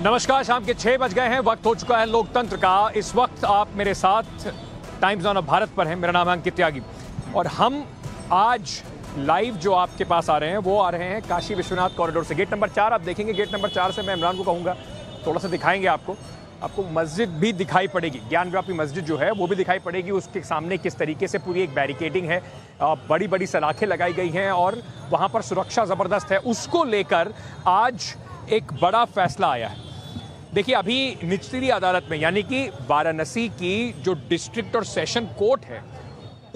नमस्कार, शाम के छह बज गए हैं, वक्त हो चुका है लोकतंत्र का। इस वक्त आप मेरे साथ टाइम्स ऑन भारत पर हैं, मेरा नाम है अंकित त्यागी। और हम आज लाइव जो आपके पास आ रहे हैं, वो आ रहे हैं काशी विश्वनाथ कॉरिडोर से। गेट नंबर चार, आप देखेंगे गेट नंबर चार से मैं इमरान को कहूँगा। थोड़ा सा दिखाएँगे आपको। आपको मस्जिद भी दिखाई पड़ेगी। ज्ञानव्यापी मस्जिद जो है, वो भी दिखाई पड़ेगी। उसके सामने किस तरीके से पूरी एक बैरिकेडिंग है बड़ी बड़ी सलाखें लगाई गई हैं, और वहाँ पर सुरक्षा ज़बरदस्त है। उसको लेकर आज एक बड़ा फैसला आया है। देखिए अभी निचली अदालत में यानी कि वाराणसी की जो डिस्ट्रिक्ट और सेशन कोर्ट है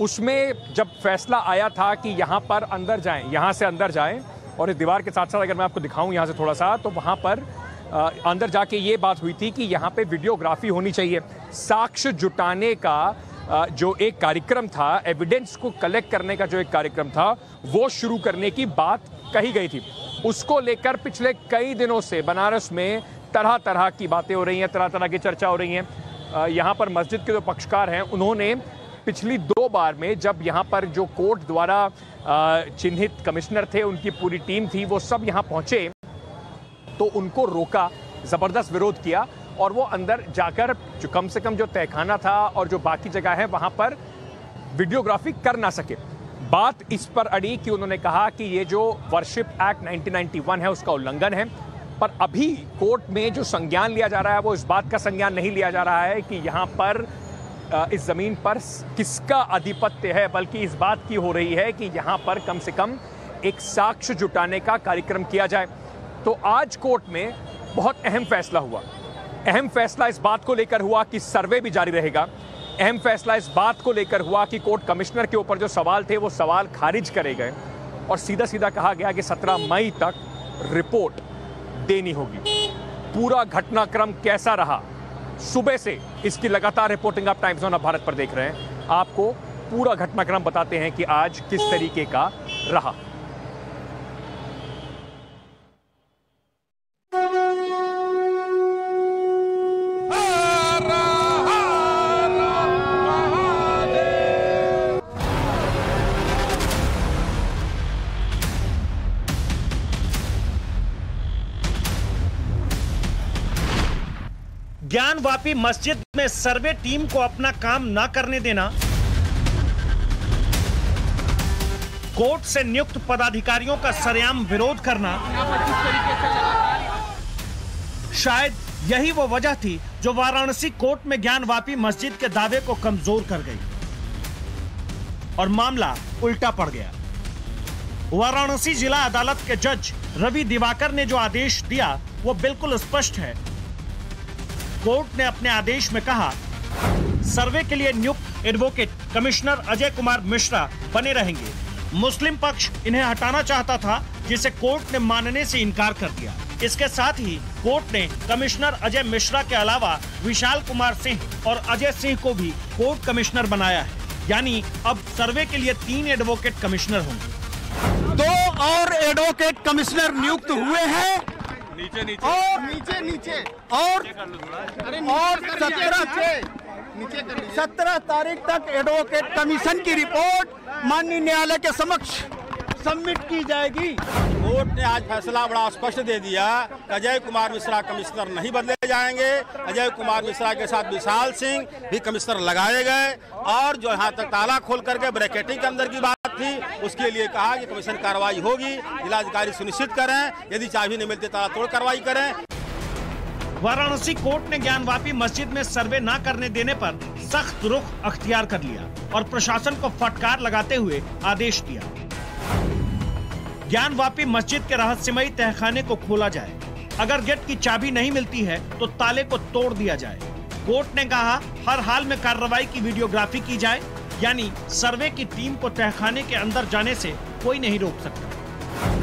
उसमें जब फैसला आया था कि यहाँ पर अंदर जाएँ यहाँ से अंदर जाएँ और इस दीवार के साथ साथ अगर मैं आपको दिखाऊँ यहाँ से थोड़ा सा तो वहाँ पर आ, अंदर जाके ये बात हुई थी कि यहाँ पे वीडियोग्राफी होनी चाहिए। साक्ष्य जुटाने का आ, जो एक कार्यक्रम था एविडेंस को कलेक्ट करने का जो एक कार्यक्रम था वो शुरू करने की बात कही गई थी। उसको लेकर पिछले कई दिनों से बनारस में तरह तरह की बातें हो रही हैं तरह तरह की चर्चा हो रही हैं। यहाँ पर मस्जिद के जो पक्षकार हैं, उन्होंने पिछली दो बार में जब यहाँ पर जो कोर्ट द्वारा चिन्हित कमिश्नर थे, उनकी पूरी टीम थी, वो सब यहाँ पहुँचे तो उनको रोका, ज़बरदस्त विरोध किया, और वो अंदर जाकर जो कम से कम जो तहखाना था और जो बाकी जगह है, वहाँ पर वीडियोग्राफी कर ना सके। बात इस पर अड़ी कि उन्होंने कहा कि ये जो वर्शिप एक्ट 1991 है, उसका उल्लंघन है। पर अभी कोर्ट में जो संज्ञान लिया जा रहा है, वो इस बात का संज्ञान नहीं लिया जा रहा है कि यहाँ पर इस ज़मीन पर किसका आधिपत्य है, बल्कि इस बात की हो रही है कि यहाँ पर कम से कम एक साक्ष्य जुटाने का कार्यक्रम किया जाए। तो आज कोर्ट में बहुत अहम फैसला हुआ। अहम फैसला इस बात को लेकर हुआ कि सर्वे भी जारी रहेगा। अहम फैसला इस बात को लेकर हुआ कि कोर्ट कमिश्नर के ऊपर जो सवाल थे, वो सवाल खारिज करे गए। और सीधा सीधा कहा गया कि 17 मई तक रिपोर्ट देनी होगी। पूरा घटनाक्रम कैसा रहा? सुबह से इसकी लगातार रिपोर्टिंग आप टाइम्स ऑन भारत पर देख रहे हैं। आपको पूरा घटनाक्रम बताते हैं कि आज किस तरीके का रहा। ज्ञानवापी मस्जिद में सर्वे टीम को अपना काम न करने देना। कोर्ट से नियुक्त पदाधिकारियों का सरेआम विरोध करना। शायद यही वो वजह थी जो वाराणसी कोर्ट में ज्ञानवापी मस्जिद के दावे को कमज़ोर कर गई। और मामला उल्टा पड़ गया। वाराणसी जिला अदालत के जज रवि दिवाकर ने जो आदेश दिया, वो बिल्कुल स्पष्ट है। कोर्ट ने अपने आदेश में कहा, सर्वे के लिए नियुक्त एडवोकेट कमिश्नर अजय कुमार मिश्रा बने रहेंगे। मुस्लिम पक्ष इन्हें हटाना चाहता था, जिसे कोर्ट ने मानने से इनकार कर दिया। इसके साथ ही कोर्ट ने कमिश्नर अजय मिश्रा के अलावा विशाल कुमार सिंह और अजय सिंह को भी कोर्ट कमिश्नर बनाया है। यानी अब सर्वे के लिए तीन एडवोकेट कमिश्नर होंगे। दो और एडवोकेट कमिश्नर नियुक्त हुए हैं। नीचे नीचे। और नीचे नीचे। और और सत्रह सत्रह तारीख तक एडवोकेट कमीशन की रिपोर्ट माननीय न्यायालय के समक्ष। सबमिट की जाएगी। कोर्ट ने आज फैसला बड़ा स्पष्ट दे दिया अजय कुमार मिश्रा कमिश्नर नहीं बदले जाएँगे। अजय कुमार मिश्रा के साथ विशाल सिंह भी कमिश्नर लगाए गए। और जो यहाँ तक ताला खोल करके ब्रैकेटिंग के अंदर की बात थी, उसके लिए कहा कि कमीशन कार्रवाई होगी। जिलाधिकारी सुनिश्चित करें, यदि चाबी नहीं मिलती ताला तोड़ कार्रवाई करें। वाराणसी कोर्ट ने ज्ञानवापी मस्जिद में सर्वे न करने देने पर सख्त रुख अख्तियार कर लिया और प्रशासन को फटकार लगाते हुए आदेश दिया। ज्ञानवापी मस्जिद के रहस्यमयी तहखाने को खोला जाए। अगर गेट की चाबी नहीं मिलती है तो ताले को तोड़ दिया जाए। कोर्ट ने कहा, हर हाल में कार्रवाई की वीडियोग्राफी की जाए, यानी सर्वे की टीम को तहखाने के अंदर जाने से कोई नहीं रोक सकता।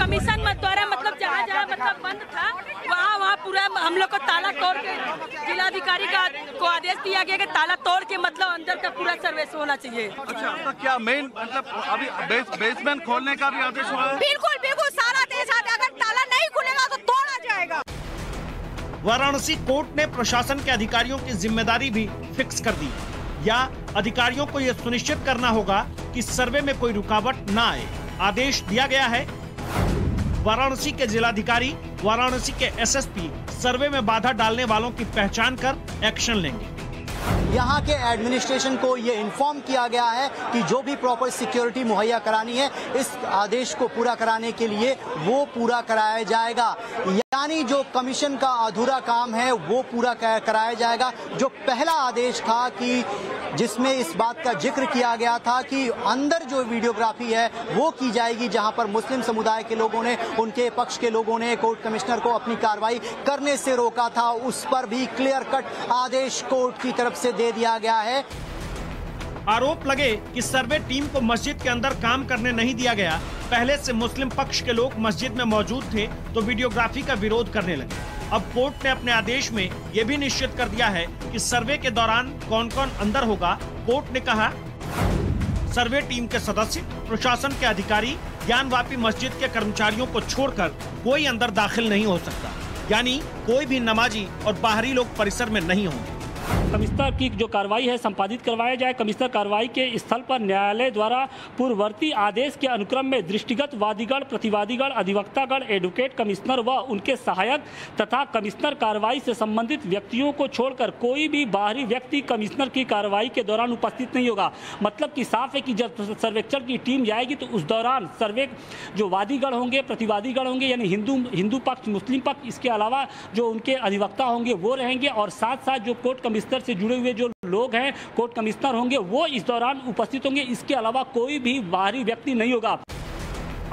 कमीशन मत द्वारा मतलब जहाँ जहाँ मतलब बंद था वहाँ वहाँ पूरा हम लोग को ताला तोड़ के जिलाधिकारी का को आदेश दिया गया कि ताला तोड़ के मतलब अंदर का पूरा सर्विस होना चाहिए। अच्छा तो क्या मेन मतलब अभी बेस, बेसमेंट खोलने का भी आदेश हुआ है? बिल्कुल बिल्कुल सारा देश अगर ताला नहीं खुलेगा तो तोड़ा जाएगा। वाराणसी कोर्ट ने प्रशासन के अधिकारियों की ज़िम्मेदारी भी फिक्स कर दी। या अधिकारियों को यह सुनिश्चित करना होगा कि सर्वे में कोई रुकावट न आए। आदेश दिया गया है वाराणसी के जिलाधिकारी, वाराणसी के एसएसपी, सर्वे में बाधा डालने वालों की पहचान कर एक्शन लेंगे। यहाँ के एडमिनिस्ट्रेशन को ये इन्फॉर्म किया गया है कि जो भी प्रॉपर सिक्योरिटी मुहैया करानी है, इस आदेश को पूरा कराने के लिए वो पूरा कराया जाएगा। यानी जो कमीशन का अधूरा काम है, वो पूरा कराया जाएगा। जो पहला आदेश था कि जिसमें इस बात का ज़िक्र किया गया था कि अंदर जो वीडियोग्राफी है, वो की जाएगी जहाँ पर मुस्लिम समुदाय के लोगों ने, उनके पक्ष के लोगों ने कोर्ट कमिश्नर को अपनी कार्रवाई करने से रोका था। उस पर भी क्लियर कट आदेश कोर्ट की तरफ़ से दे दिया गया है। आरोप लगे कि सर्वे टीम को मस्जिद के अंदर काम करने नहीं दिया गया। पहले से मुस्लिम पक्ष के लोग मस्जिद में मौजूद थे तो वीडियोग्राफी का विरोध करने लगे। अब कोर्ट ने अपने आदेश में ये भी निश्चित कर दिया है कि सर्वे के दौरान कौन कौन अंदर होगा। कोर्ट ने कहा, सर्वे टीम के सदस्य, प्रशासन के अधिकारी, ज्ञानवापी मस्जिद के कर्मचारियों को छोड़कर कोई अंदर दाखिल नहीं हो सकता। यानी कोई भी नमाजी और बाहरी लोग परिसर में नहीं होंगे। कमिश्नर की जो कार्रवाई है, संपादित करवाया जाए। कमिश्नर कार्रवाई के स्थल पर न्यायालय द्वारा पूर्ववर्ती आदेश के अनुक्रम में दृष्टिगत वादीगण, प्रतिवादीगण, अधिवक्तागण, एडवोकेट कमिश्नर व उनके सहायक तथा कमिश्नर कार्रवाई से संबंधित व्यक्तियों को छोड़कर कोई भी बाहरी व्यक्ति कमिश्नर की कार्रवाई के दौरान उपस्थित नहीं होगा। मतलब कि साफ़ है कि जब सर्वेक्षण की टीम जाएगी तो उस दौरान सर्वे जो वादीगण होंगे, प्रतिवादीगण होंगे, यानी हिंदू हिंदू पक्ष, मुस्लिम पक्ष, इसके अलावा जो उनके अधिवक्ता होंगे, वो रहेंगे और साथ साथ जो कोर्ट कमिश्नर से जुड़े हुए जो लोग हैं कोर्ट कमिश्नर होंगे, वो इस दौरान उपस्थित होंगे। इसके अलावा कोई भी बाहरी व्यक्ति नहीं होगा।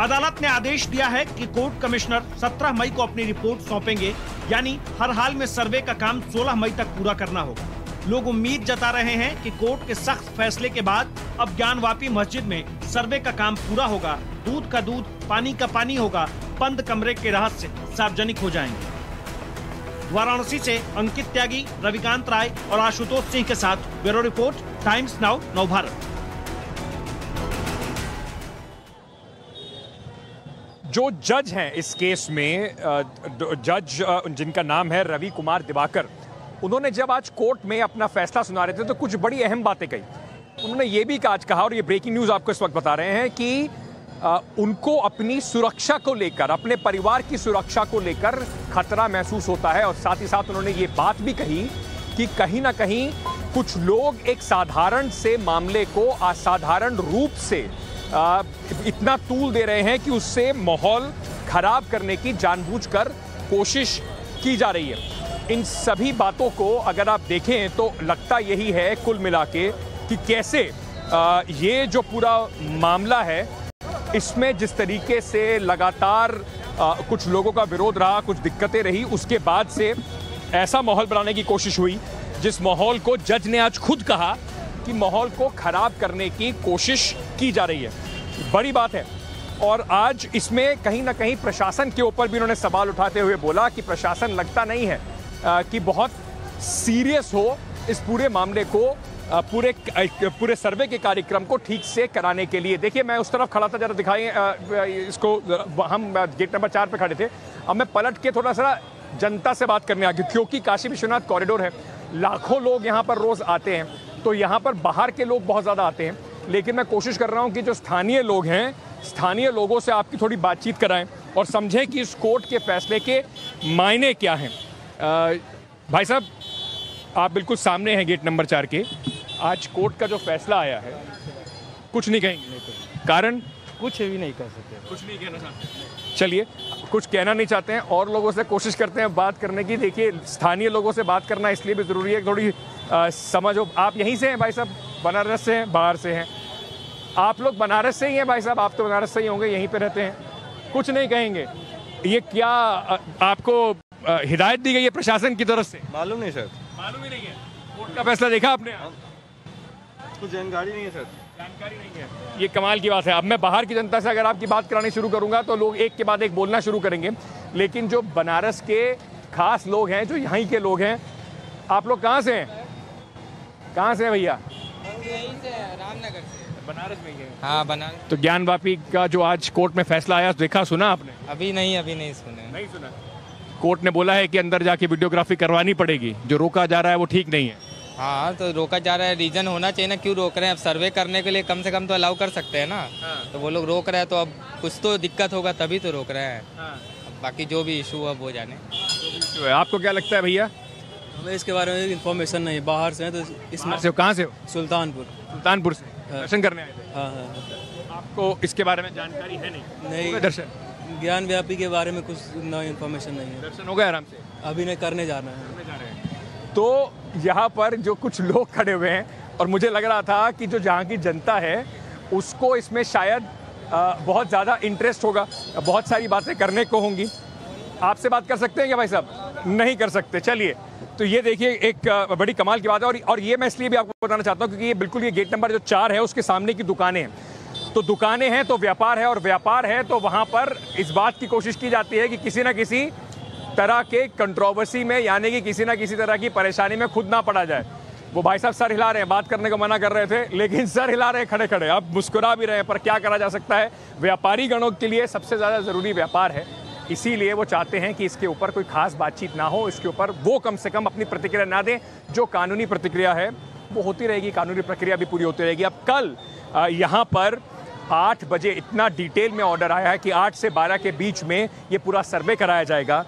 अदालत ने आदेश दिया है कि कोर्ट कमिश्नर 17 मई को अपनी रिपोर्ट सौंपेंगे, यानी हर हाल में सर्वे का काम 16 मई तक पूरा करना होगा। लोग उम्मीद जता रहे हैं कि कोर्ट के सख्त फैसले के बाद अब ज्ञानवापी मस्जिद में सर्वे का काम पूरा होगा। दूध का दूध, पानी का पानी होगा। बंद कमरे के राहत रहस्य सार्वजनिक हो जाएँगे। वाराणसी से अंकित त्यागी, रविकांत राय और आशुतोष सिंह के साथ ब्यूरो रिपोर्ट, टाइम्स नाउ, नव भारत। जो जज हैं इस केस में जज जिनका नाम है रवि कुमार दिवाकर, उन्होंने जब आज कोर्ट में अपना फैसला सुना रहे थे तो कुछ बड़ी अहम बातें कही। उन्होंने ये भी आज कहा, और ये ब्रेकिंग न्यूज़ आपको इस वक्त बता रहे हैं, कि उनको अपनी सुरक्षा को लेकर, अपने परिवार की सुरक्षा को लेकर खतरा महसूस होता है और साथ ही साथ उन्होंने ये बात भी कही कि कहीं ना कहीं कुछ लोग एक साधारण से मामले को असाधारण रूप से इतना तूल दे रहे हैं कि उससे माहौल खराब करने की जानबूझकर कोशिश की जा रही है। इन सभी बातों को अगर आप देखें तो लगता यही है कुल मिला के कि कैसे ये जो पूरा मामला है इसमें जिस तरीके से लगातार आ, कुछ लोगों का विरोध रहा कुछ दिक्कतें रही उसके बाद से ऐसा माहौल बनाने की कोशिश हुई जिस माहौल को जज ने आज खुद कहा कि माहौल को खराब करने की कोशिश की जा रही है। बड़ी बात है। और आज इसमें कहीं ना कहीं प्रशासन के ऊपर भी उन्होंने सवाल उठाते हुए बोला कि प्रशासन लगता नहीं है आ, कि बहुत सीरियस हो इस पूरे मामले को पूरे पूरे सर्वे के कार्यक्रम को ठीक से कराने के लिए। देखिए मैं उस तरफ़ खड़ा था जरा आ, इसको हम गेट नंबर चार पे खड़े थे। अब मैं पलट के थोड़ा सा जनता से बात करने आ गई क्योंकि काशी विश्वनाथ कॉरिडोर है। लाखों लोग यहाँ पर रोज आते हैं तो यहाँ पर बाहर के लोग बहुत ज़्यादा आते हैं। लेकिन मैं कोशिश कर रहा हूँ कि जो स्थानीय लोग हैं स्थानीय लोगों से आपकी थोड़ी बातचीत कराएँ और समझें कि इस कोर्ट के फैसले के मायने क्या हैं। भाई साहब आप बिल्कुल सामने हैं गेट नंबर चार के। आज कोर्ट का जो फैसला आया है कुछ नहीं कहेंगे। कारण? कुछ भी नहीं कह सकते। कुछ नहीं कहना चाहते। चलिए कुछ कहना नहीं चाहते हैं और लोगों से कोशिश करते हैं बात करने की। देखिए स्थानीय लोगों से बात करना इसलिए भी ज़रूरी है थोड़ी समझ हो। आप यहीं से हैं भाई साहब? बनारस से हैं? बाहर से हैं? आप लोग बनारस से ही हैं भाई साहब? आप तो बनारस से ही होंगे यहीं पर रहते हैं। कुछ नहीं कहेंगे। ये क्या आपको हिदायत दी गई है प्रशासन की तरफ़ से? मालूम नहीं सर। मालूम ही नहीं है। कोर्ट का फैसला देखा आपने? कुछ जानकारी नहीं है सर। जानकारी नहीं है। ये कमाल की बात है। अब मैं बाहर की जनता से अगर आपकी बात करानी शुरू करूँगा तो लोग एक के बाद एक बोलना शुरू करेंगे। लेकिन जो बनारस के खास लोग हैं जो यहीं के लोग हैं आप लोग कहाँ से हैं? कहाँ से हैं भैया? बनारस में ही है। हाँ बना तो ज्ञानवापी का जो आज कोर्ट में फैसला आया देखा सुना आपने? अभी नहीं अभी नहीं सुने। नहीं सुना। कोर्ट ने बोला है कि अंदर जाके वीडियोग्राफी करवानी पड़ेगी। जो रोका जा रहा है वो ठीक नहीं है। हाँ तो रोका जा रहा है रीजन होना चाहिए ना क्यों रोक रहे हैं? अब सर्वे करने के लिए कम से कम तो अलाउ कर सकते हैं ना। हाँ। तो वो लोग रोक रहे हैं तो अब कुछ तो दिक्कत होगा तभी तो रोक रहे हैं। अब बाकी जो भी इशू अब वो जाने। जो है आपको क्या लगता है भैया? हमें इसके बारे में इन्फॉर्मेशन नहीं है बाहर से है तो इस से कहाँ से हो? सुल्तानपुर। सुल्तानपुर से? दर्शन करने आए थे? हाँ हाँ आपको इसके बारे में जानकारी है नहीं? नहीं। दर्शन? ज्ञान व्यापी के बारे में कुछ नई इन्फॉर्मेशन नहीं है। दर्शन हो गया आराम से? अभी नहीं करने जा रहे हैं। तो यहाँ पर जो कुछ लोग खड़े हुए हैं, और मुझे लग रहा था कि जो जहाँ की जनता है, उसको इसमें शायद बहुत ज़्यादा इंटरेस्ट होगा। बहुत सारी बातें करने को होंगी। आपसे बात कर सकते हैं क्या भाई साहब? नहीं कर सकते। चलिए तो ये देखिए, एक बड़ी कमाल की बात है। और और ये मैं इसलिए भी आपको बताना चाहता हूँ, क्योंकि ये बिल्कुल ये गेट नंबर जो चार है, उसके सामने की दुकानें हैं। तो दुकानें हैं तो व्यापार है, और व्यापार है तो वहाँ पर इस बात की कोशिश की जाती है कि किसी ना किसी तरह के कंट्रोवर्सी में, यानी कि किसी ना किसी तरह की परेशानी में खुद ना पड़ा जाए। वो भाई साहब सर हिला रहे हैं, बात करने को मना कर रहे थे, लेकिन सर हिला रहे हैं खड़े खड़े अब मुस्कुरा भी रहे हैं, पर क्या करा जा सकता है? व्यापारी गणों के लिए सबसे ज़्यादा ज़रूरी व्यापार है। इसीलिए वो चाहते हैं कि इसके ऊपर कोई खास बातचीत ना हो, इसके ऊपर वो कम से कम अपनी प्रतिक्रिया ना दें, जो कानूनी प्रतिक्रिया है, वो होती रहेगी, कानूनी प्रक्रिया भी पूरी होती रहेगी। अब कल यहाँ पर आठ बजे इतना डिटेल में ऑर्डर आया है कि आठ से बारह के बीच में ये पूरा सर्वे कराया जाएगा।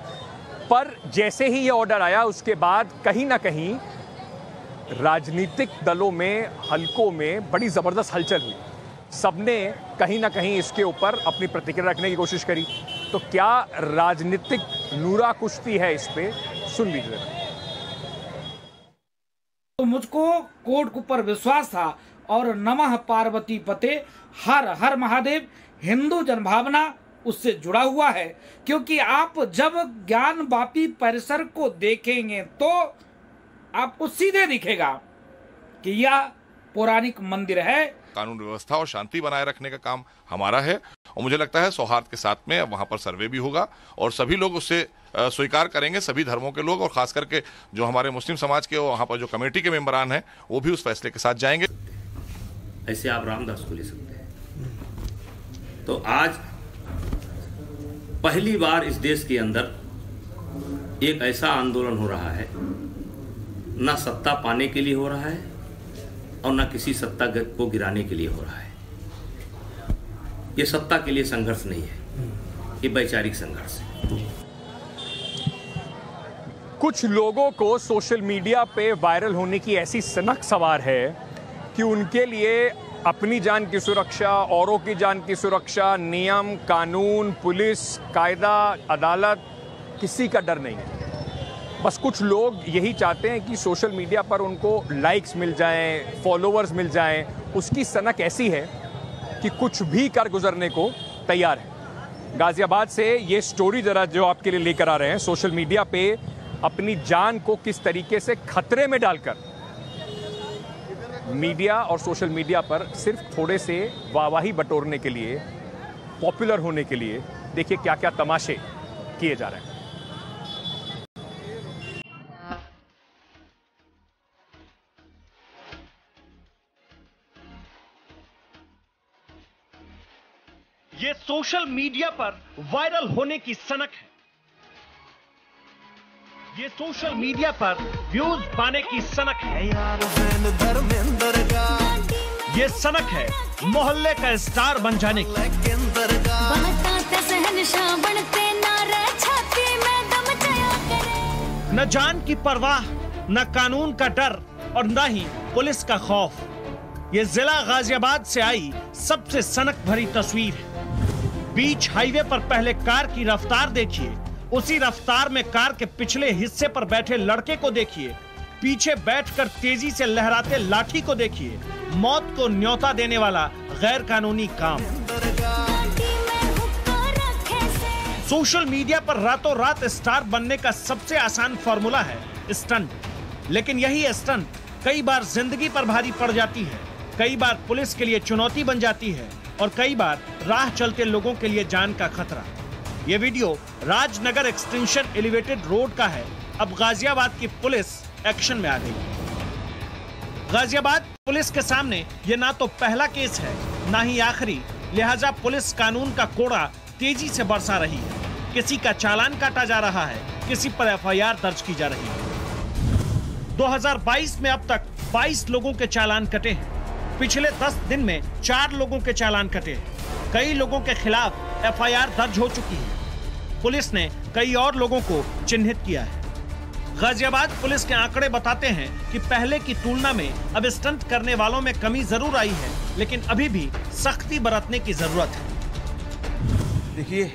पर जैसे ही ये ऑर्डर आया, उसके बाद कहीं ना कहीं राजनीतिक दलों में, हलकों में बड़ी ज़बरदस्त हलचल हुई। सबने कहीं ना कहीं इसके ऊपर अपनी प्रतिक्रिया रखने की कोशिश करी। तो क्या राजनीतिक नूरा कुश्ती है इस पर सुन लीजिए। तो मुझको कोर्ट के ऊपर विश्वास था और नमः पार्वती पते, हर हर महादेव, हिंदू जनभावना उससे जुड़ा हुआ है। क्योंकि आप जब ज्ञान वापी परिसर को देखेंगे तो आपको सीधे दिखेगा कि यह पौराणिक मंदिर है। कानून व्यवस्था और शांति बनाए रखने का काम हमारा है और मुझे लगता है सौहार्द के साथ में वहाँ पर सर्वे भी होगा और सभी लोग उससे स्वीकार करेंगे सभी धर्मों के लोग और खास करके जो हमारे मुस्लिम समाज के वहाँ पर जो कमेटी के मेंबरान हैं वो भी उस फैसले के साथ जाएँगे। ऐसे आप रामदास को ले सकते हैं। तो आज पहली बार इस देश के अंदर एक ऐसा आंदोलन हो रहा है। ना सत्ता पाने के लिए हो रहा है और ना किसी सत्ता को गिराने के लिए हो रहा है। ये सत्ता के लिए संघर्ष नहीं है। ये वैचारिक संघर्ष है। कुछ लोगों को सोशल मीडिया पे वायरल होने की ऐसी सनक सवार है कि उनके लिए अपनी जान की सुरक्षा, औरों की जान की सुरक्षा, नियम, कानून, पुलिस, कायदा, अदालत, किसी का डर नहीं है। बस कुछ लोग यही चाहते हैं कि सोशल मीडिया पर उनको लाइक्स मिल जाएँ फॉलोअर्स मिल जाएँ। उसकी सनक ऐसी है कि कुछ भी कर गुजरने को तैयार है। गाजियाबाद से ये स्टोरी जरा जो आपके लिए लेकर आ रहे हैं, सोशल मीडिया पे अपनी जान को किस तरीके से खतरे में डालकर मीडिया और सोशल मीडिया पर सिर्फ़ थोड़े से वाहवाही बटोरने के लिए, पॉपुलर होने के लिए, देखिए क्या क्या तमाशे किए जा रहे हैं। ये सोशल मीडिया पर वायरल होने की सनक है। ये सोशल मीडिया पर व्यूज़ पाने की सनक है। ये सनक है मोहल्ले का स्टार बन जाने न जान की परवाह, न कानून का डर और न ही पुलिस का खौफ। ये जिला गाजियाबाद से आई सबसे सनक भरी तस्वीर है। बीच हाईवे पर पहले कार की रफ्तार देखिए। उसी रफ्तार में कार के पिछले हिस्से पर बैठे लड़के को देखिए। पीछे बैठकर तेज़ी से लहराते लाठी को देखिए। मौत को न्योता देने वाला गैर कानूनी काम। सोशल मीडिया पर रातों रात स्टार बनने का सबसे आसान फॉर्मूला है स्टंट। लेकिन यही स्टंट कई बार ज़िंदगी पर भारी पड़ जाती है। कई बार पुलिस के लिए चुनौती बन जाती है और कई बार राह चलते लोगों के लिए जान का खतरा। ये video Rajnagar extension elevated road का है। अब गाजियाबाद की पुलिस एक्शन में आ गई। गाजियाबाद पुलिस के सामने ये ना तो पहला केस है, ना ही आखिरी। लिहाजा पुलिस कानून का कोड़ा तेज़ी से बरसा रही है। किसी का चालान काटा जा रहा है, किसी पर एफआईआर दर्ज की जा रही है। 2022 में अब तक 22 लोगों के चालान कटे हैं। पिछले 10 दिन में चार लोगों के चालान कटे हैं। कई लोगों के खिलाफ एफआईआर दर्ज हो चुकी है। पुलिस ने कई और लोगों को चिन्हित किया है। गाजियाबाद पुलिस के आंकड़े बताते हैं कि पहले की तुलना में अब स्टंट करने वालों में कमी ज़रूर आई है, लेकिन अभी भी सख्ती बरतने की ज़रूरत है। देखिए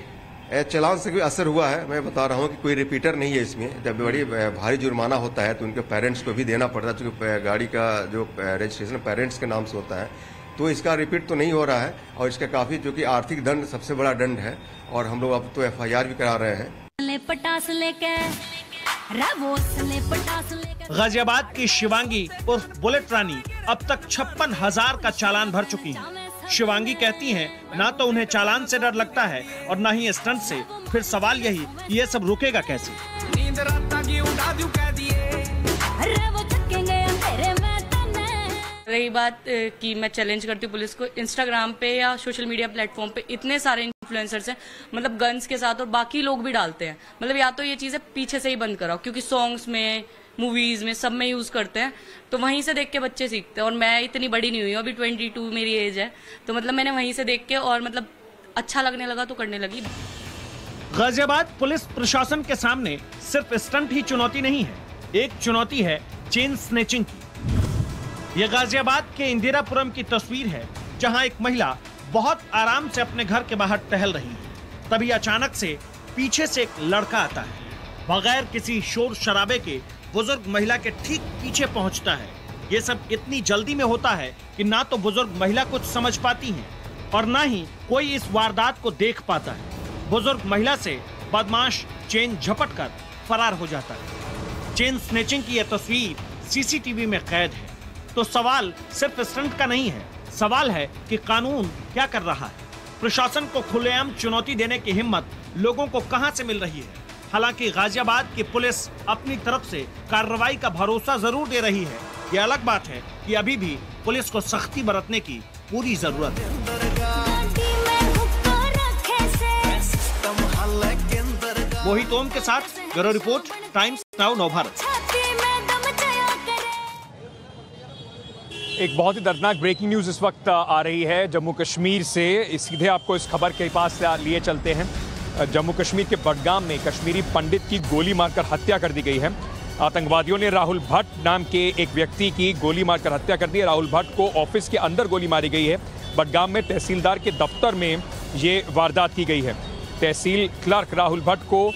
चलान से कोई असर हुआ है, मैं बता रहा हूँ कि कोई रिपीटर नहीं है इसमें। जब बड़ी भारी जुर्माना होता है तो उनके पेरेंट्स को भी देना पड़ता है क्योंकि गाड़ी का जो रजिस्ट्रेशन पेरेंट्स के नाम से होता है। तो इसका रिपीट तो नहीं हो रहा है और इसका काफ़ी जो कि आर्थिक दंड सबसे बड़ा दंड है और हम लोग अब तो एफआईआर भी करा रहे हैं। गाजियाबाद की शिवांगी उर्फ़ बुलेट रानी अब तक छप्पन हज़ार का चालान भर चुकी हैं। शिवांगी कहती हैं ना तो उन्हें चालान से डर लगता है और न ही स्टंट से। फिर सवाल यही कि ये सब रुकेगा कैसे? रही बात कि मैं चैलेंज करती हूँ पुलिस को इंस्टाग्राम पे या सोशल मीडिया प्लेटफॉर्म पे इतने सारे इन्फ्लुएंसर्स हैं मतलब गन्स के साथ और बाकी लोग भी डालते हैं। मतलब या तो ये चीज़ें पीछे से ही बंद कराओ, क्योंकि सॉन्ग्स में मूवीज़ में सब में यूज़ करते हैं तो वहीं से देख के बच्चे सीखते हैं। और मैं इतनी बड़ी नहीं हुई अभी ट्वेंटी टू मेरी एज है तो मतलब मैंने वहीं से देख के और मतलब अच्छा लगने लगा तो करने लगी। गाजियाबाद पुलिस प्रशासन के सामने सिर्फ़ स्टंट ही चुनौती नहीं है, एक चुनौती है चेन स्नेचिंग की। यह गाजियाबाद के इंदिरापुरम की तस्वीर है, जहाँ एक महिला बहुत आराम से अपने घर के बाहर टहल रही है। तभी अचानक से पीछे से एक लड़का आता है। बगैर किसी शोर शराबे के बुज़ुर्ग महिला के ठीक पीछे पहुँचता है। ये सब इतनी जल्दी में होता है कि ना तो बुज़ुर्ग महिला कुछ समझ पाती है और ना ही कोई इस वारदात को देख पाता है। बुज़ुर्ग महिला से बदमाश चेन झपट कर फरार हो जाता है। चेन स्नेचिंग की यह तस्वीर सीसीटीवी में कैद है। तो सवाल सिर्फ़ स्टंट का नहीं है। सवाल है कि कानून क्या कर रहा है? प्रशासन को खुलेआम चुनौती देने की हिम्मत लोगों को कहाँ से मिल रही है? हालाँकि गाजियाबाद की पुलिस अपनी तरफ़ से कार्रवाई का भरोसा ज़रूर दे रही है। ये अलग बात है कि अभी भी पुलिस को सख्ती बरतने की पूरी ज़रूरत है। मोहित ओम के साथ ब्यूरो रिपोर्ट, टाइम्स नाउ, नव एक बहुत ही दर्दनाक ब्रेकिंग न्यूज़ इस वक्त, आ रही है जम्मू कश्मीर से। सीधे आपको इस खबर के पास लिए चलते हैं। जम्मू कश्मीर के बडगाम में कश्मीरी पंडित की गोली मारकर हत्या कर दी गई है। आतंकवादियों ने राहुल भट्ट नाम के एक व्यक्ति की गोली मारकर हत्या कर दी। है राहुल भट्ट को ऑफ़िस के अंदर गोली मारी गई है। बडगाम में तहसीलदार के दफ्तर में ये वारदात की गई है। तहसील क्लर्क राहुल भट्ट को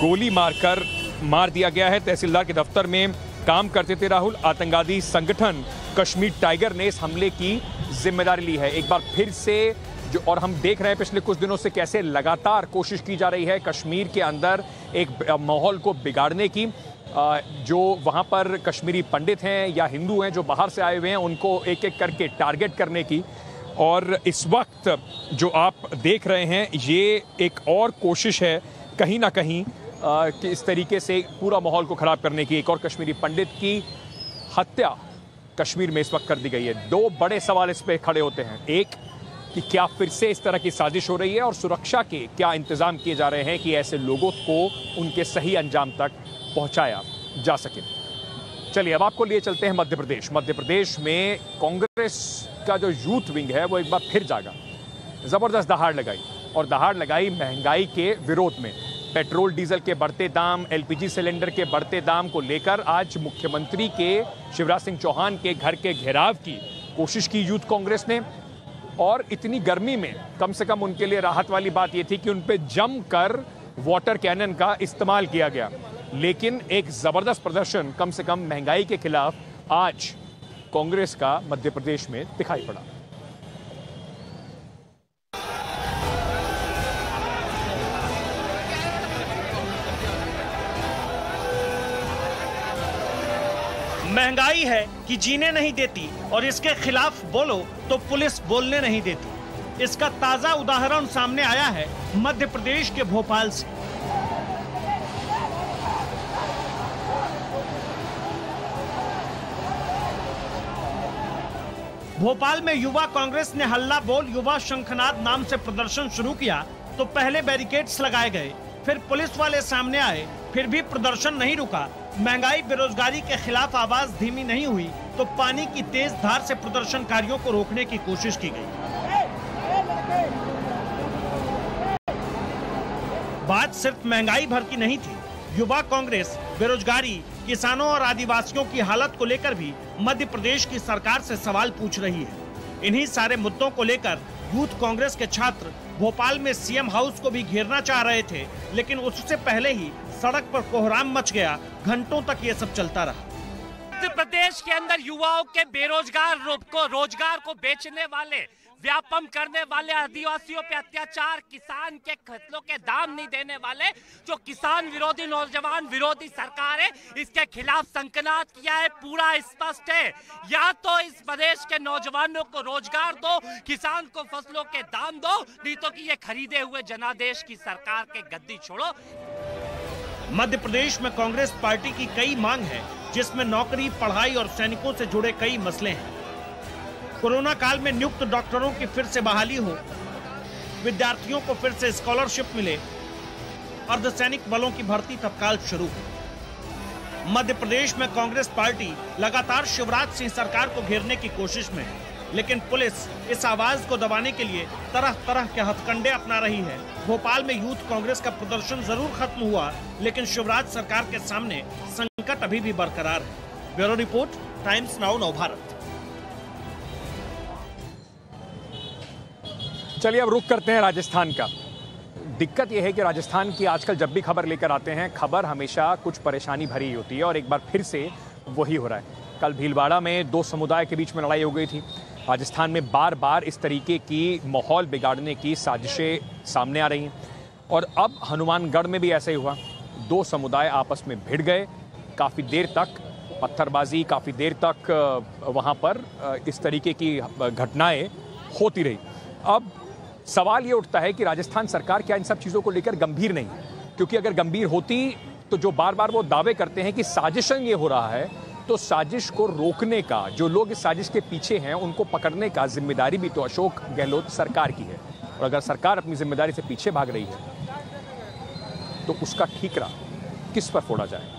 गोली मारकर मार दिया गया है। तहसीलदार के दफ्तर में काम करते थे राहुल। आतंकवादी संगठन कश्मीर टाइगर ने इस हमले की ज़िम्मेदारी ली है। एक बार फिर से जो और हम देख रहे हैं पिछले कुछ दिनों से कैसे लगातार कोशिश की जा रही है कश्मीर के अंदर एक माहौल को बिगाड़ने की। जो वहाँ पर कश्मीरी पंडित हैं या हिंदू हैं जो बाहर से आए हुए हैं, उनको एक एक करके टारगेट करने की। और इस वक्त जो आप देख रहे हैं, ये एक और कोशिश है कहीं ना कहीं कि इस तरीके से पूरा माहौल को ख़राब करने की। एक और कश्मीरी पंडित की हत्या कश्मीर में इस वक्त कर दी गई है। दो बड़े सवाल इस पर खड़े होते हैं। एक, कि क्या फिर से इस तरह की साजिश हो रही है और सुरक्षा के क्या इंतज़ाम किए जा रहे हैं कि ऐसे लोगों को उनके सही अंजाम तक पहुँचाया जा सके? चलिए, अब आपको लिए चलते हैं मध्य प्रदेश। मध्य प्रदेश में कांग्रेस का जो यूथ विंग है, वो एक बार फिर जागा। ज़बरदस्त दहाड़ लगाई और दहाड़ लगाई महँगाई के विरोध में। पेट्रोल डीजल के बढ़ते दाम, एलपीजी सिलेंडर के बढ़ते दाम को लेकर आज मुख्यमंत्री के, शिवराज सिंह चौहान के घर के घेराव की कोशिश की यूथ कांग्रेस ने। और इतनी गर्मी में कम से कम उनके लिए राहत वाली बात यह थी कि उन पर जमकर वाटर कैनन का इस्तेमाल किया गया। लेकिन एक ज़बरदस्त प्रदर्शन कम से कम महँगाई के खिलाफ आज कांग्रेस का मध्य प्रदेश में दिखाई पड़ा। महँगाई है कि जीने नहीं देती और इसके खिलाफ बोलो तो पुलिस बोलने नहीं देती। इसका ताज़ा उदाहरण सामने आया है मध्य प्रदेश के भोपाल से। भोपाल में युवा कांग्रेस ने हल्ला बोल युवा शंखनाद नाम से प्रदर्शन शुरू किया तो पहले बैरिकेड्स लगाए गए, फिर पुलिस वाले सामने आए फिर भी प्रदर्शन नहीं रुका। महँगाई, बेरोजगारी के खिलाफ आवाज़ धीमी नहीं हुई तो पानी की तेज धार से प्रदर्शनकारियों को रोकने की कोशिश की गई। बात सिर्फ़ महँगाई भर की नहीं थी। युवा कांग्रेस, बेरोजगारी, किसानों और आदिवासियों की हालत को लेकर भी मध्य प्रदेश की सरकार से सवाल पूछ रही है। इन्हीं सारे मुद्दों को लेकर यूथ कांग्रेस के छात्र भोपाल में सीएम हाउस को भी घेरना चाह रहे थे, लेकिन उससे पहले ही सड़क पर कोहराम मच गया। घंटों तक ये सब चलता रहा। मध्य प्रदेश के अंदर युवाओं के बेरोजगार को, रोज़गार को बेचने वाले, व्यापम करने वाले, आदिवासियों पे अत्याचार, किसान के फ़सलों के दाम नहीं देने वाले, जो किसान विरोधी, नौजवान विरोधी सरकार है, इसके खिलाफ संकनात किया है, पूरा स्पष्ट है। या तो इस प्रदेश के नौजवानों को रोज़गार दो, किसान को फ़सलों के दाम दो, नहीं तो कि ये खरीदे हुए जनादेश की सरकार के गद्दी छोड़ो। मध्य प्रदेश में कांग्रेस पार्टी की कई मांग है, जिसमें नौकरी, पढ़ाई और सैनिकों से जुड़े कई मसले हैं। कोरोना काल में नियुक्त डॉक्टरों की फिर से बहाली हो, विद्यार्थियों को फिर से स्कॉलरशिप मिले, अर्धसैनिक बलों की भर्ती तत्काल शुरू। हो मध्य प्रदेश में कांग्रेस पार्टी लगातार शिवराज सिंह सरकार को घेरने की कोशिश में है। लेकिन पुलिस इस आवाज़ को दबाने के लिए तरह तरह के हथकंडे अपना रही है। भोपाल में यूथ कांग्रेस का प्रदर्शन ज़रूर खत्म हुआ, लेकिन शिवराज सरकार के सामने संकट अभी भी बरकरार है। ब्यूरो रिपोर्ट, टाइम्स नाउ, नव भारत। चलिए अब रुक करते हैं राजस्थान का। दिक्कत यह है कि राजस्थान की आजकल जब भी खबर लेकर आते हैं, खबर हमेशा कुछ परेशानी भरी होती है और एक बार फिर से वही हो रहा है। कल भीलवाड़ा में दो समुदाय के बीच में लड़ाई हो गई थी। राजस्थान में बार बार इस तरीके की माहौल बिगाड़ने की साजिशें सामने आ रही हैं। और अब हनुमानगढ़ में भी ऐसा ही हुआ। दो समुदाय आपस में भिड़ गए। काफ़ी देर तक पत्थरबाजी, काफ़ी देर तक वहाँ पर इस तरीके की घटनाएँ होती रही। अब सवाल ये उठता है कि राजस्थान सरकार क्या इन सब चीज़ों को लेकर गंभीर नहीं? क्योंकि अगर गंभीर होती तो जो बार बार वो दावे करते हैं कि साजिशन ये हो रहा है तो साजिश को रोकने का, जो लोग इस साजिश के पीछे हैं, उनको पकड़ने का ज़िम्मेदारी भी तो अशोक गहलोत सरकार की है। और अगर सरकार अपनी ज़िम्मेदारी से पीछे भाग रही है तो उसका ठीकरा किस पर फोड़ा जाए?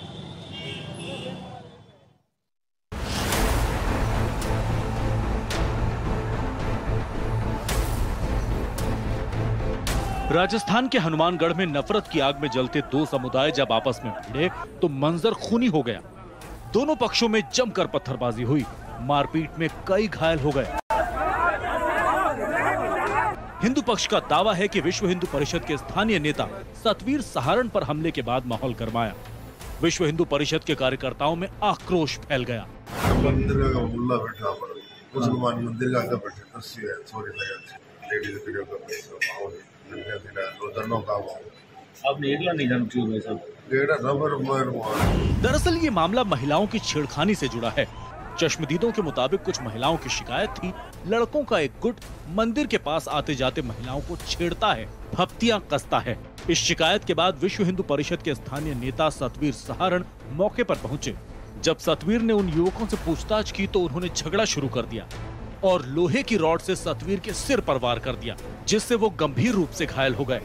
राजस्थान के हनुमानगढ़ में नफरत की आग में जलते दो समुदाय जब आपस में भिड़े तो मंजर खूनी हो गया। दोनों पक्षों में जमकर पत्थरबाजी हुई। मारपीट में कई घायल हो गए। हिंदू पक्ष का दावा है कि विश्व हिंदू परिषद के स्थानीय नेता सतवीर सहारण पर हमले के बाद माहौल गरमाया। विश्व हिंदू परिषद के कार्यकर्ताओं में आक्रोश फैल गया। मुसलमान मंदिर का बैठे सॉरी आपने एकला नहीं भाई साहब। दरअसल ये मामला महिलाओं की छेड़खानी से जुड़ा है। चश्मदीदों के मुताबिक कुछ महिलाओं की शिकायत थी। लड़कों का एक गुट मंदिर के पास आते जाते महिलाओं को छेड़ता है फप्तियाँ कसता है। इस शिकायत के बाद विश्व हिंदू परिषद के स्थानीय नेता सतवीर सहारण मौके पर पहुँचे। जब सतवीर ने उन युवकों से पूछताछ की तो उन्होंने झगड़ा शुरू कर दिया। और लोहे की रॉड से सतवीर के सिर पर वार कर दिया, जिससे वो गंभीर रूप से घायल हो गए।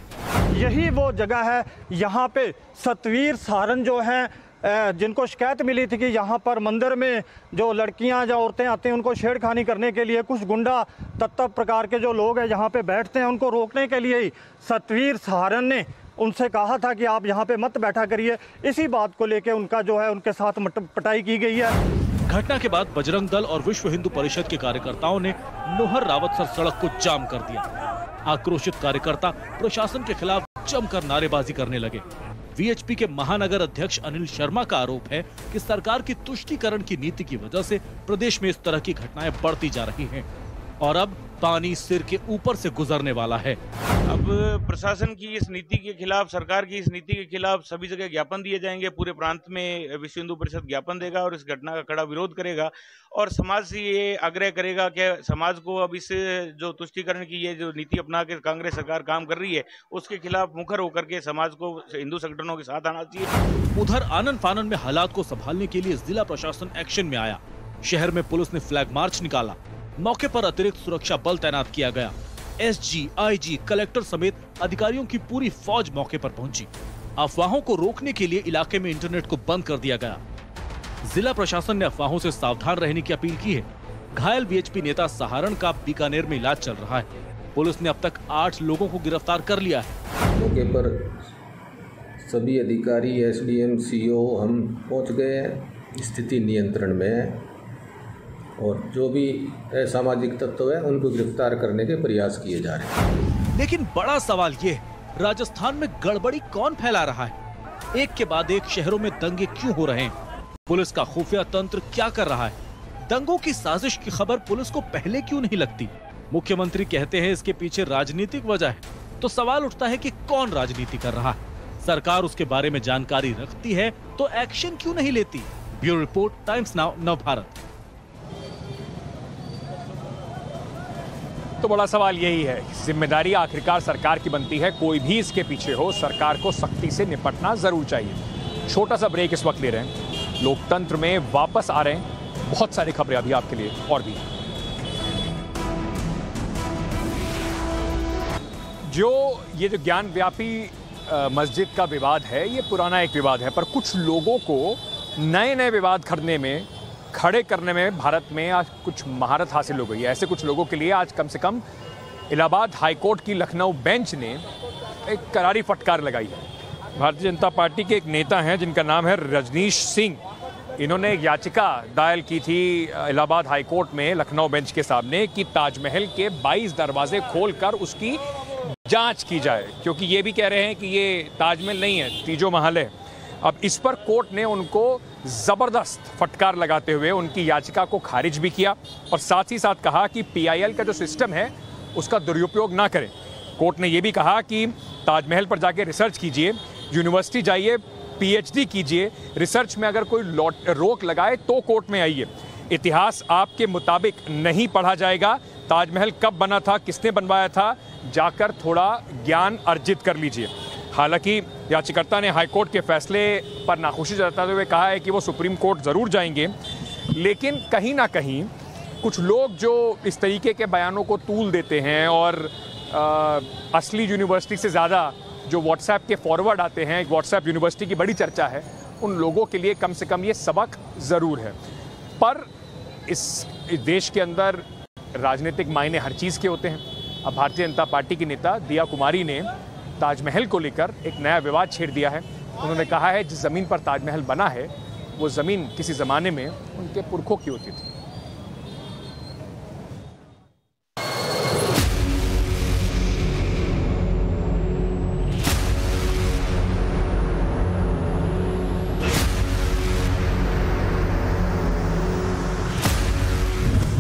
यही वो जगह है, यहाँ पे सतवीर सारन जो है जिनको शिकायत मिली थी कि यहाँ पर मंदिर में जो लड़कियाँ या औरतें आती हैं, उनको छेड़खानी करने के लिए कुछ गुंडा तत्व प्रकार के जो लोग हैं, यहाँ पे बैठते हैं, उनको रोकने के लिए ही सतवीर सहारन ने उनसे कहा था कि आप यहाँ पे मत बैठा करिए। इसी बात को लेके उनका जो है, उनके साथ पटाई की गई है। घटना के बाद बजरंग दल और विश्व हिंदू परिषद के कार्यकर्ताओं ने नोहर रावत सर सड़क को जाम कर दिया। आक्रोशित कार्यकर्ता प्रशासन के खिलाफ जमकर नारेबाजी करने लगे। वीएचपी के महानगर अध्यक्ष अनिल शर्मा का आरोप है कि सरकार की तुष्टीकरण की नीति की वजह से प्रदेश में इस तरह की घटनाएँ बढ़ती जा रही हैं। और अब पानी सिर के ऊपर से गुजरने वाला है। अब प्रशासन की इस नीति के खिलाफ सरकार की इस नीति के खिलाफ सभी जगह ज्ञापन दिए जाएँगे। पूरे प्रांत में विश्व हिंदू परिषद ज्ञापन देगा और इस घटना का कड़ा विरोध करेगा और समाज से ये आग्रह करेगा कि समाज को अब इस जो तुष्टिकरण की ये जो नीति अपना के कांग्रेस सरकार काम कर रही है उसके खिलाफ मुखर होकर के समाज को हिंदू संगठनों के साथ आना चाहिए। उधर आनंद फानन में हालात को संभालने के लिए जिला प्रशासन एक्शन में आया। शहर में पुलिस ने फ्लैग मार्च निकाला। मौके पर अतिरिक्त सुरक्षा बल तैनात किया गया। एसजी, आईजी, कलेक्टर समेत अधिकारियों की पूरी फौज मौके पर पहुँची। अफवाहों को रोकने के लिए इलाके में इंटरनेट को बंद कर दिया गया। जिला प्रशासन ने अफवाहों से सावधान रहने की अपील की है। घायल वीएचपी नेता सहारण का बीकानेर में इलाज चल रहा है। पुलिस ने अब तक आठ लोगों को गिरफ़्तार कर लिया है। मौके पर सभी अधिकारी एसडीएम सीओ हम पहुँच गए हैं। स्थिति नियंत्रण में है। और जो भी सामाजिक तत्व है, उनको गिरफ़्तार करने के प्रयास किए जा रहे हैं। लेकिन बड़ा सवाल ये, राजस्थान में गड़बड़ी कौन फैला रहा है? एक के बाद एक शहरों में दंगे क्यों हो रहे हैं? पुलिस का खुफिया तंत्र क्या कर रहा है? दंगों की साजिश की खबर पुलिस को पहले क्यों नहीं लगती? मुख्यमंत्री कहते हैं इसके पीछे राजनीतिक वजह है। तो सवाल उठता है कि कौन राजनीति कर रहा है? सरकार उसके बारे में जानकारी रखती है तो एक्शन क्यों नहीं लेती? ब्यूरो रिपोर्ट, टाइम्स नाउ, नव भारत। तो बड़ा सवाल यही है। ज़िम्मेदारी आखिरकार सरकार की बनती है। कोई भी इसके पीछे हो, सरकार को सख्ती से निपटना ज़रूर चाहिए। छोटा सा ब्रेक इस वक्त ले रहे हैं। लोकतंत्र में वापस आ रहे हैं। बहुत सारी खबरें अभी आपके लिए और भी। जो ये जो ज्ञान व्यापी मस्जिद का विवाद है, ये पुराना एक विवाद है, पर कुछ लोगों को नए नए विवाद खड़ने में खड़े करने में भारत में आज कुछ महारत हासिल हो गई है। ऐसे कुछ लोगों के लिए आज कम से कम इलाहाबाद हाईकोर्ट की लखनऊ बेंच ने एक करारी फटकार लगाई है। भारतीय जनता पार्टी के एक नेता हैं, जिनका नाम है रजनीश सिंह। इन्होंने एक याचिका दायर की थी इलाहाबाद हाईकोर्ट में लखनऊ बेंच के सामने कि ताजमहल के 22 दरवाजे खोलकर उसकी जाँच की जाए, क्योंकि ये भी कह रहे हैं कि ये ताजमहल नहीं है, तीजो महल है। अब इस पर कोर्ट ने उनको ज़बरदस्त फटकार लगाते हुए उनकी याचिका को खारिज भी किया और साथ ही साथ कहा कि पीआईएल का जो सिस्टम है, उसका दुरुपयोग ना करें। कोर्ट ने यह भी कहा कि ताजमहल पर जाके रिसर्च कीजिए, यूनिवर्सिटी जाइए, पीएचडी कीजिए, रिसर्च में अगर कोई रोक लगाए तो कोर्ट में आइए। इतिहास आपके मुताबिक नहीं पढ़ा जाएगा, ताजमहल कब बना था, किसने बनवाया था, जाकर थोड़ा ज्ञान अर्जित कर लीजिए। हालाँकि याचिकर्ता ने हाईकोर्ट के फैसले पर नाखुशी जताते हुए कहा है कि वो सुप्रीम कोर्ट ज़रूर जाएँगे। लेकिन कहीं ना कहीं कुछ लोग जो इस तरीके के बयानों को तूल देते हैं और आ, असली यूनिवर्सिटी से ज़्यादा जो व्हाट्सएप के फॉरवर्ड आते हैं व्हाट्सएप यूनिवर्सिटी की बड़ी चर्चा है उन लोगों के लिए कम से कम ये सबक ज़रूर है। पर इस, इस देश के अंदर राजनीतिक मायने हर चीज़ के होते हैं। अब भारतीय जनता पार्टी की नेता दिया कुमारी ने ताजमहल को लेकर एक नया विवाद छेड़ दिया है। उन्होंने कहा है जिस ज़मीन पर ताजमहल बना है वो ज़मीन किसी ज़माने में उनके पुरखों की होती थी।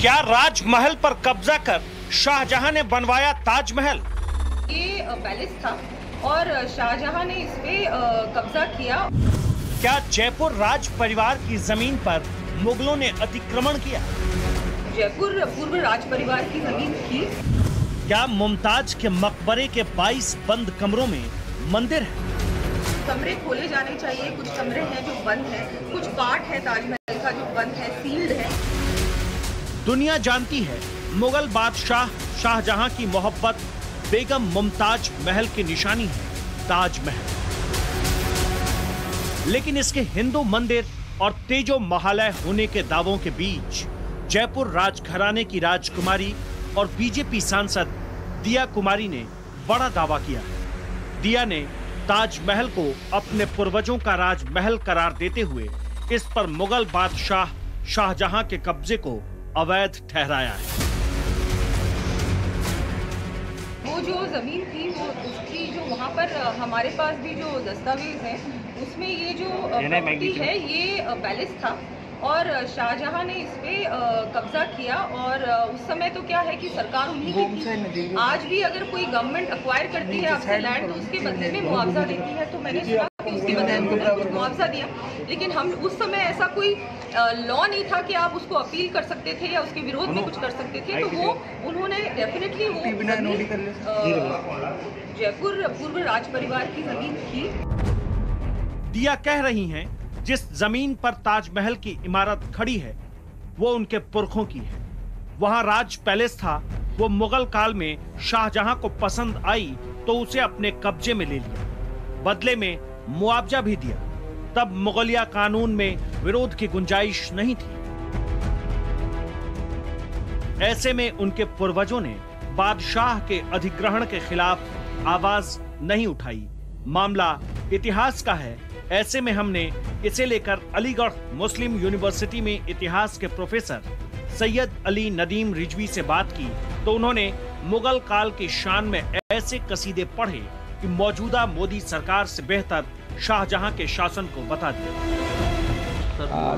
क्या राजमहल पर कब्जा कर शाहजहां ने बनवाया ताजमहल? ये पैलेस था। और शाहजहां ने इस पे कब्जा किया। क्या जयपुर राज परिवार की ज़मीन पर मुगलों ने अतिक्रमण किया? जयपुर पूर्व राज परिवार की ज़मीन थी। क्या मुमताज़ के मकबरे के 22 बंद कमरों में मंदिर है? कमरे खोले जाने चाहिए कुछ कमरे हैं जो बंद हैं कुछ पार्ट है ताजमहल का जो बंद है सील्ड है। दुनिया जानती है मुगल बादशाह शाहजहां की मोहब्बत बेगम मुमताज़ महल की निशानी है ताजमहल लेकिन इसके हिंदू मंदिर और तेजो महालय होने के दावों के बीच जयपुर राजघराने की राजकुमारी और बीजेपी सांसद दिया कुमारी ने बड़ा दावा किया। दिया ने ताजमहल को अपने पूर्वजों का राजमहल करार देते हुए इस पर मुगल बादशाह शाहजहां के कब्जे को अवैध ठहराया है। जो ज़मीन थी वो उसकी जो वहाँ पर हमारे पास भी जो दस्तावेज़ हैं उसमें ये जो प्रॉपर्टी है ये पैलेस था और शाहजहां ने इस पे कब्जा किया और उस समय तो क्या है कि सरकार उन्हीं की थी। आज भी अगर कोई गवर्नमेंट अक्वायर करती है आपसे लैंड तो उसके बदले में मुआवजा देती है तो मैंने सुना कि उसके बदले में मुआवजा दिया। लेकिन हम उस समय ऐसा कोई लॉ नहीं था कि आप उसको अपील कर सकते थे या उसके विरोध में कुछ कर सकते थे तो वो उन्होंने डेफिनेटली वो जयपुर पूर्व राज परिवार की ज़मीन थी। दिया कह रही हैं जिस ज़मीन पर ताजमहल की इमारत खड़ी है वो उनके पुरखों की है। वहाँ राज पैलेस था वो मुगल काल में शाहजहां को पसंद आई तो उसे अपने कब्जे में ले लिया। बदले में मुआवजा भी दिया। तब मुगलिया कानून में विरोध की गुंजाइश नहीं थी। ऐसे में उनके पूर्वजों ने बादशाह के अधिग्रहण के खिलाफ आवाज़ नहीं उठाई। मामला इतिहास का है। ऐसे में हमने इसे लेकर अलीगढ़ मुस्लिम यूनिवर्सिटी में इतिहास के प्रोफेसर सैयद अली नदीम रिजवी से बात की तो उन्होंने मुगल काल की शान में ऐसे कसीदे पढ़े कि मौजूदा मोदी सरकार से बेहतर शाहजहां के शासन को बता दिया।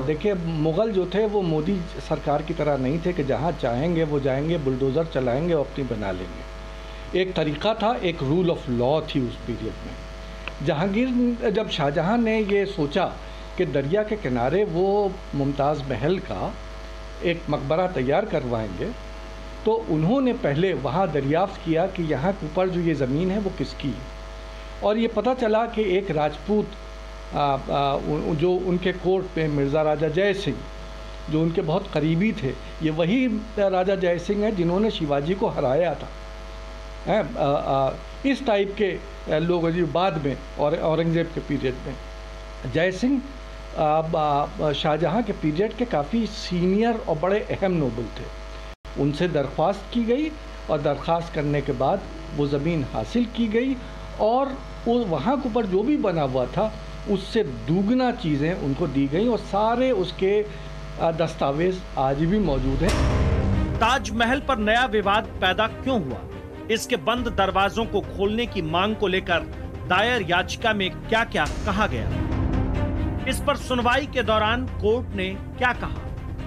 देखिए, मुगल जो थे, वो मोदी सरकार की तरह नहीं थे कि जहाँ चाहेंगे, वो जाएँगे, बुलडोज़र चलाएँगे और अपनी बना लेंगे। एक तरीका था, एक रूल ऑफ़ लॉ थी उस पीरियड में। जहांगीर जब शाहजहां ने ये सोचा कि दरिया के किनारे वो मुमताज़ महल का एक मकबरा तैयार करवाएँगे तो उन्होंने पहले वहाँ दरियाफ्त किया कि यहाँ के ऊपर जो ये ज़मीन है, वो किसकी है? और ये पता चला कि एक राजपूत जो उनके कोर्ट में मिर्ज़ा राजा जय सिंह जो उनके बहुत करीबी थे ये वही राजा जय सिंह हैं जिन्होंने शिवाजी को हराया था। हैं, इस टाइप के लोग जो बाद में और औरंगज़ेब के पीरियड में। जय सिंह शाहजहां के पीरियड के काफ़ी सीनियर और बड़े अहम नोबल थे। उनसे दरख्वास्त की गई और दरख्वास्त करने के बाद वो ज़मीन हासिल की गई और वो वहाँ के ऊपर जो भी बना हुआ था, उससे दुगना चीज़ें उनको दी गई और सारे उसके दस्तावेज़ आज भी मौजूद हैं। ताजमहल पर नया विवाद पैदा क्यों हुआ? इसके बंद दरवाजों को खोलने की मांग को लेकर दायर याचिका में क्या क्या कहा गया? इस पर सुनवाई के दौरान कोर्ट ने क्या कहा?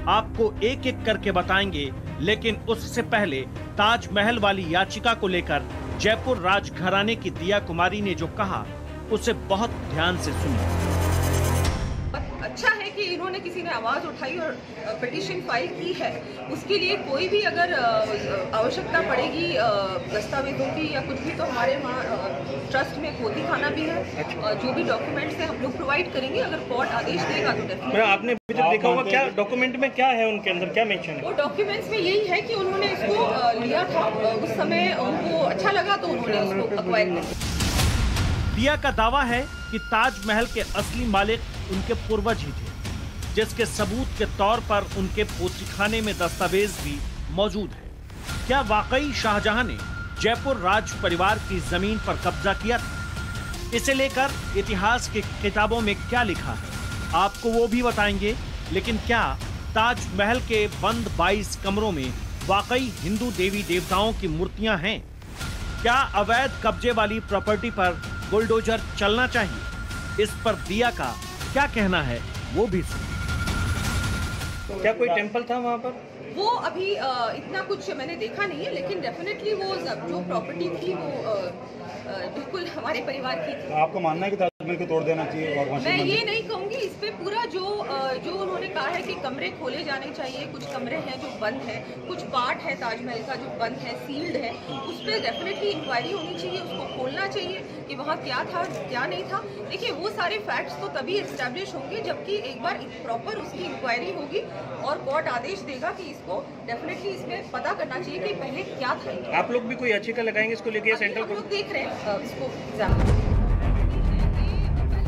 आपको एक एक करके बताएँगे लेकिन उससे पहले ताजमहल वाली याचिका को लेकर जयपुर राजघराने की दिया कुमारी ने जो कहा, उसे बहुत ध्यान से सुनिए। अच्छा है कि इन्होंने किसी ने आवाज़ उठाई और पिटिशन फ़ाइल की है। उसके लिए कोई भी अगर आवश्यकता पड़ेगी दस्तावेजों की या कुछ भी तो हमारे वहाँ ट्रस्ट में कोती खाना भी है। जो भी डॉक्यूमेंट्स हैं हम लोग प्रोवाइड करेंगे। अगर कोर्ट आदेश देगा तो मैडम डेफिनेटली आपने अभी तक देखा होगा क्या डॉक्यूमेंट में क्या है उनके अंदर? क्या मेंशन वो डॉक्यूमेंट्स में यही है कि उन्होंने इसको लिया था। उस समय उनको अच्छा लगा तो उन्होंने उसको अक्वायर दिया का दावा है कि ताजमहल के असली मालिक उनके पूर्वज ही थे, जिसके सबूत के तौर पर उनके पोतीखाने में दस्तावेज़ भी मौजूद है। क्या वाकई शाहजहां ने जयपुर राज परिवार की ज़मीन पर कब्जा किया था? इसे लेकर इतिहास की किताबों में क्या लिखा है? आपको वो भी बताएँगे, लेकिन क्या ताजमहल के बंद 22 कमरों में वाकई हिंदू देवी देवताओं की मूर्तियाँ हैं? क्या अवैध कब्जे वाली प्रॉपर्टी पर बुलडोजर चलना चाहिए? इस पर दिया का क्या कहना है? वो भी सुनिए। क्या कोई टेंपल था वहाँ पर? वो अभी इतना कुछ मैंने देखा नहीं है लेकिन डेफिनेटली वो जो प्रॉपर्टी थी वो बिल्कुल हमारे परिवार की थी। आपको मानना है कि ताजमहल को तोड़ देना चाहिए और मैं ये नहीं कहूँगी इस पे पूरा जो जो उन्होंने कहा है कि कमरे खोले जाने चाहिए कुछ कमरे हैं जो बंद हैं कुछ पार्ट है ताजमहल का जो बंद है सील्ड है उस पर डेफिनेटली इंक्वायरी होनी चाहिए उसको खोलना चाहिए। कि वहाँ क्या था क्या नहीं था। देखिए वो सारे फैक्ट्स तो तभी एस्टेब्लिश होंगे जबकि एक बार प्रॉपर उसकी इंक्वायरी होगी और कोर्ट आदेश देगा कि इसको डेफिनेटली इसमें पता करना चाहिए कि पहले क्या था। आप लोग भी कोई याचिका लगाएँगे इसको लेके सेंट्रल लोग देख रहे हैं इसको एग्ज़ाम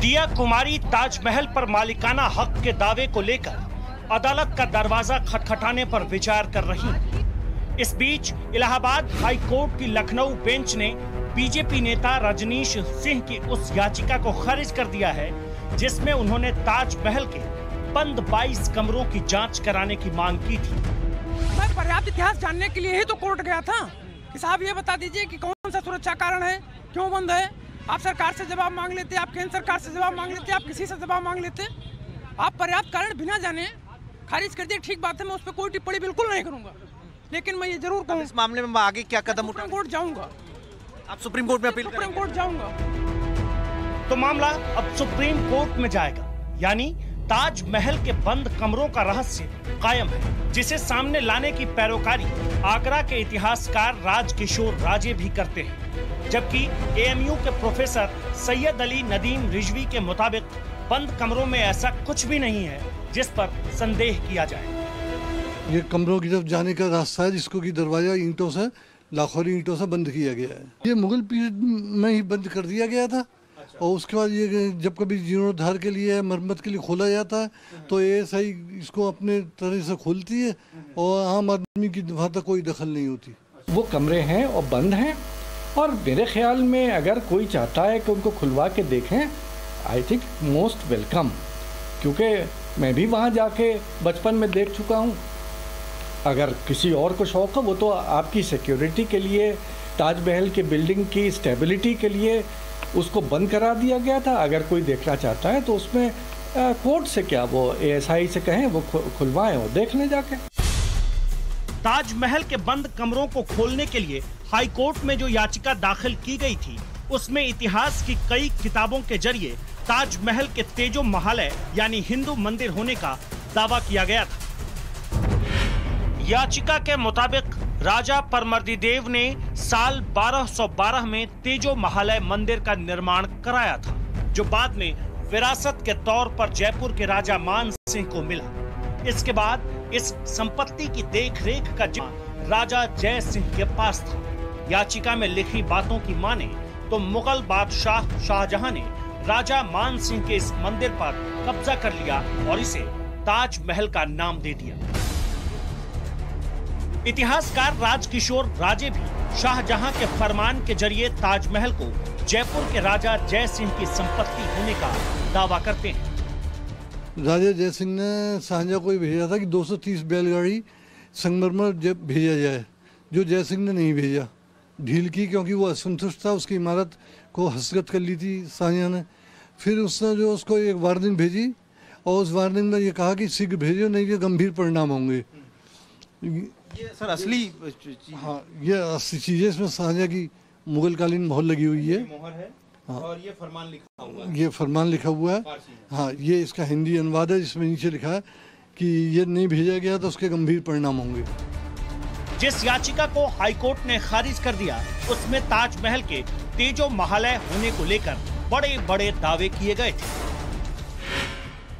दिया कुमारी ताजमहल पर मालिकाना हक के दावे को लेकर अदालत का दरवाज़ा खटखटाने पर विचार कर रही। इस बीच इलाहाबाद हाई कोर्ट की लखनऊ बेंच ने बीजेपी नेता रजनीश सिंह की उस याचिका को खारिज कर दिया है जिसमें उन्होंने ताजमहल के बंद 22 कमरों की जाँच कराने की मांग की थी। मैं पर्याप्त इतिहास जानने के लिए ही तो कोर्ट गया था कि साहब ये बता दीजिए कि कौन सा सुरक्षा कारण है क्यों बंद है? आप सरकार से जवाब मांग लेते आप केंद्र सरकार से जवाब मांग लेते आप किसी से जवाब मांग लेते? आप पर्याप्त कारण बिना जाने खारिज कर दिए ठीक बात है मैं उस पर कोई टिप्पणी बिल्कुल नहीं करूँगा। लेकिन मैं ये ज़रूर कहूँ इस मामले में आगे क्या कदम सुप्रीम कोर्ट जाऊँगा। आप सुप्रीम कोर्ट में अपील सुप्रीम कोर्ट जाऊँगा। तो मामला अब सुप्रीम कोर्ट में जाएगा। यानी ताजमहल के बंद कमरों का रहस्य कायम है जिसे सामने लाने की पैरोकारी आगरा के इतिहासकार राज किशोर राजे भी करते हैं। जबकि एएमयू के प्रोफेसर सैयद अली नदीम रिजवी के मुताबिक बंद कमरों में ऐसा कुछ भी नहीं है जिस पर संदेह किया जाए। ये कमरों की तरफ़ जाने का रास्ता है जिसको कि दरवाज़ा ईंटों से लाखोरी ईंटों से बंद किया गया है। ये मुगल पीरियड में ही बंद कर दिया गया था। और उसके बाद ये जब कभी जीर्णोद्धार के लिए मरम्मत के लिए खोला जाता है तो ये सही इसको अपने तरह से खोलती है और आम आदमी की वहाँ तक कोई दखल नहीं होती। वो कमरे हैं और बंद हैं। और मेरे ख्याल में अगर कोई चाहता है कि उनको खुलवा के देखें आई थिंक मोस्ट वेलकम क्योंकि मैं भी वहाँ जाके बचपन में देख चुका हूँ। अगर किसी और को शौक है, वो तो आपकी सिक्योरिटी के लिए, ताजमहल की बिल्डिंग की स्टेबिलिटी के लिए उसको बंद करा दिया गया था। अगर कोई देखना चाहता है तो उसमें कोर्ट से क्या, वो एएसआई से कहें, वो खुलवाएँ वो देख लें जाके। ताजमहल के बंद कमरों को खोलने के लिए हाई कोर्ट में जो याचिका दाखिल की गई थी, उसमें इतिहास की कई किताबों के ज़रिए ताजमहल के तेजो महालय, यानी हिंदू मंदिर होने का दावा किया गया था। याचिका के मुताबिक राजा परमर्दी देव ने साल 1212 में तेजो महालय मंदिर का निर्माण कराया था, जो बाद में विरासत के तौर पर जयपुर के राजा मान सिंह को मिला। इसके बाद इस संपत्ति की देखरेख का जिम्मा राजा जय सिंह के पास था। याचिका में लिखी बातों की माने तो मुगल बादशाह शाहजहां ने राजा मान सिंह के इस मंदिर पर कब्जा कर लिया और इसे ताजमहल का नाम दे दिया। इतिहासकार राजकिशोर राजे भी शाहजहां के फरमान के ज़रिए ताजमहल को जयपुर के राजा जय सिंह की संपत्ति होने का दावा करते हैं। राजा जय सिंह ने शाहजहां को भेजा था कि 230 बैलगाड़ी संगमरमर भेजा जाए, जो जय सिंह ने नहीं भेजा। ढील की क्योंकि वो असंतुष्ट था, उसकी इमारत को हस्तगत कर ली थी शाहजहां ने। फिर उसने जो उसको एक वार्निंग भेजी, और उस वार्निंग में ये कहा कि शीघ्र भेजो, नहीं तो गंभीर परिणाम होंगे। ये सर असली हाँ ये असली चीज़ें इसमें शाहजहाँ की मुगल कालीन मोहर लगी हुई है। मोहर है हाँ। और ये फरमान लिखा हुआ है। ये फरमान लिखा हुआ है। हाँ ये इसका हिंदी अनुवाद है जिसमें नीचे लिखा है कि ये नहीं भेजा गया तो उसके गंभीर परिणाम होंगे। जिस याचिका को हाईकोर्ट ने खारिज कर दिया उसमें ताजमहल के तेजो महालय होने को लेकर बड़े बड़े दावे किए गए थे।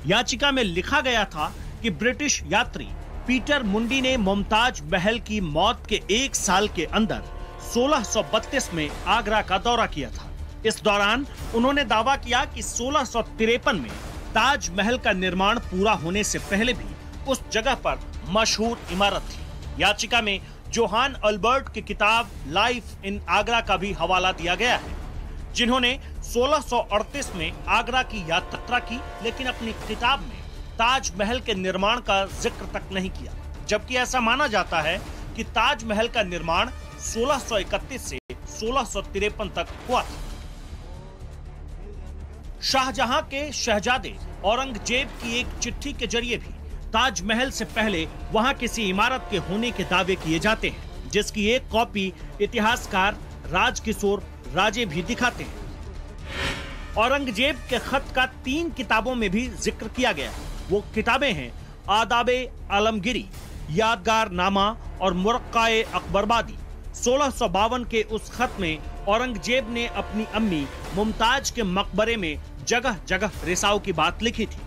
याचिका में लिखा गया था कि ब्रिटिश यात्री पीटर मुंडी ने मुमताज़ महल की मौत के एक साल के अंदर 1632 में आगरा का दौरा किया था। इस दौरान उन्होंने दावा किया कि सोलह में ताज महल का निर्माण पूरा होने से पहले भी उस जगह पर मशहूर इमारत थी। याचिका में जोहान अल्बर्ट की किताब लाइफ इन आगरा का भी हवाला दिया गया है, जिन्होंने 1638 में आगरा की यात्रा की, लेकिन अपनी किताब में ताजमहल के निर्माण का ज़िक्र तक नहीं किया, जबकि ऐसा माना जाता है कि ताजमहल का निर्माण 1631 से सोलह तक हुआ था। शाहजहां के शहजादे औरंगज़ेब की एक चिट्ठी के ज़रिए भी ताजमहल से पहले वहाँ किसी इमारत के होने के दावे किए जाते हैं, जिसकी एक कॉपी इतिहासकार राजकिशोर राजे भी दिखाते हैं। औरंगज़ेब के खत का तीन किताबों में भी ज़िक्र किया गया वो किताबें हैं, आदाबे आलमगिरी यादगार नामा और मुरक्काए अकबरबादी। सोलह सौ बावन के उस खत में औरंगज़ेब ने अपनी अम्मी मुमताज़ के मकबरे में जगह जगह रिसाव की बात लिखी थी।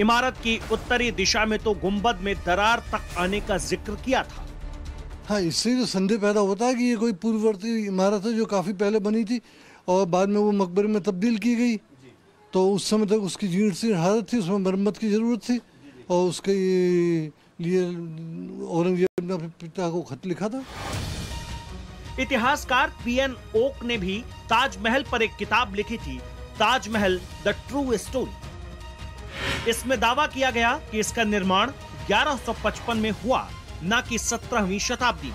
इमारत की उत्तरी दिशा में तो गुंबद में दरार तक आने का ज़िक्र किया था। हाँ इससे जो संदेह पैदा होता है कि ये कोई पूर्ववर्ती इमारत है जो काफ़ी पहले बनी थी और बाद में वो मकबरे में तब्दील की गई। तो उस समय तक उसकी जीर्ण सी हालत थी, उसमें मरम्मत की ज़रूरत थी और उसके लिए औरंगज़ेब ने अपने पिता को खत लिखा था। इतिहासकार पी एन ओक ने भी ताजमहल पर एक किताब लिखी थी, ताजमहल, द ट्रू स्टोरी। इसमें दावा किया गया कि इसका निर्माण 1155 में हुआ, न कि 17वीं शताब्दी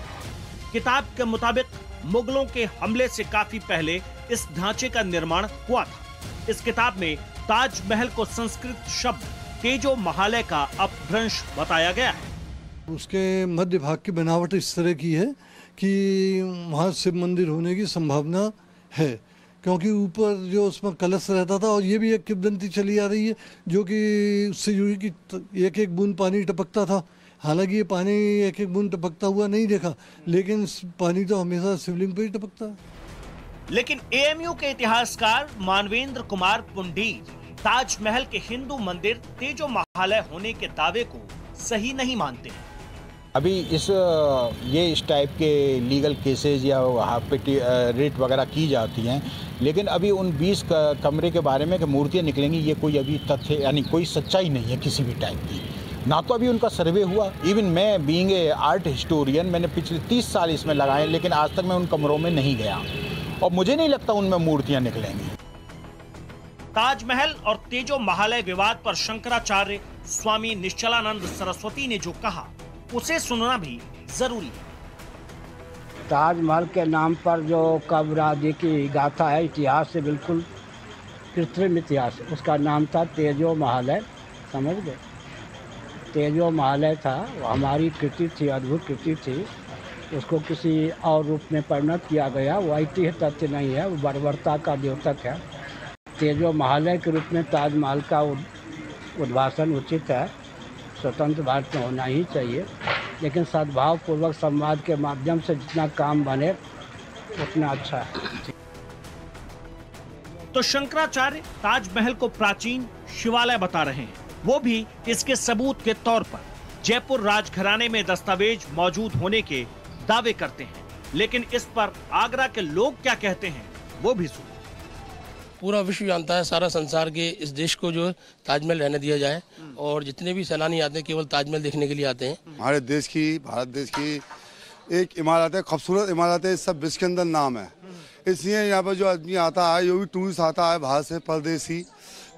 किताब के मुताबिक मुगलों के हमले से काफ़ी पहले इस ढांचे का निर्माण हुआ था। इस किताब में ताजमहल को संस्कृत शब्द तेजो महालय का अपभ्रंश बताया गया है। उसके मध्य भाग की बनावट इस तरह की है कि वहाँ शिव मंदिर होने की संभावना है, क्योंकि ऊपर जो उसमें कलश रहता था और ये भी एक किबदंती चली आ रही है, जो कि उससे जो कि एक एक बूंद पानी टपकता था। हालाँकि ये पानी एक एक बूंद टपकता हुआ नहीं देखा, लेकिन पानी तो हमेशा शिवलिंग पर ही टपकता है। लेकिन एएमयू के इतिहासकार मानवेंद्र कुमार पुंडी ताजमहल के हिंदू मंदिर तेजो महालय होने के दावे को सही नहीं मानते अभी इस ये इस टाइप के लीगल केसेस या रेट वगैरह की जाती हैं, लेकिन अभी उन 20 कमरे के बारे में कि मूर्तियाँ निकलेंगी, ये कोई अभी तथ्य, यानी कोई सच्चाई नहीं है किसी भी टाइप की। ना तो अभी उनका सर्वे हुआ। इवन मैं बीइंग ए आर्ट हिस्टोरियन मैंने पिछले 30 साल इसमें लगाए, लेकिन आज तक मैं उन कमरों में नहीं गया। और मुझे नहीं लगता उनमें मूर्तियाँ निकलेंगी। ताजमहल और तेजो महालय विवाद पर शंकराचार्य स्वामी निश्चलानंद सरस्वती ने जो कहा उसे सुनना भी ज़रूरी है। ताजमहल के नाम पर जो कब्र आदि की गाथा है इतिहास से बिल्कुल कृत्रिम इतिहास। उसका नाम था तेजो महालय समझ गए? तेजो महालय था वो हमारी कृति थी अद्भुत कृति थी। उसको किसी और रूप में परिणत किया गया। वो ऐतिह्य तथ्य नहीं है, वो बर्बरता का द्योतक है। तेजो महालय के रूप में ताजमहल का उद- उद्भाषण उचित है, स्वतंत्र भारत में होना ही चाहिए। लेकिन सद्भाव पूर्वक संवाद के माध्यम से जितना काम बने, उतना अच्छा है। तो शंकराचार्य ताजमहल को प्राचीन शिवालय बता रहे हैं। वो भी इसके सबूत के तौर पर जयपुर राजघराने में दस्तावेज़ मौजूद होने के दावे करते हैं। लेकिन इस पर आगरा के लोग क्या कहते हैं वो भी सुनो। पूरा विश्व जानता है सारा संसार के इस देश को जो है ताजमहल रहने दिया जाए और जितने भी सैलानी आते हैं केवल ताजमहल देखने के लिए आते हैं। हमारे देश की भारत देश की एक इमारत है खूबसूरत इमारत है इस सब विश्व के अंदर नाम है। इसलिए यहाँ पर जो आदमी आता है जो भी टूरिस्ट आता है बाहर से परदेसी